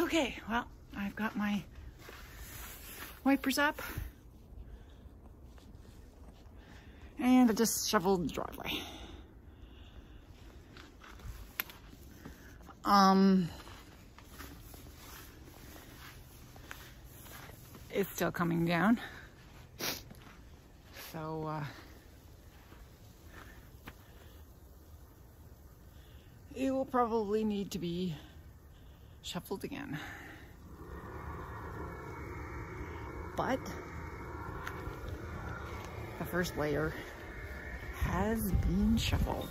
Okay, well, I've got my wipers up. And I just shoveled the driveway. Um, it's still coming down. So, uh, it will probably need to be shuffled again. But the first layer has been shuffled.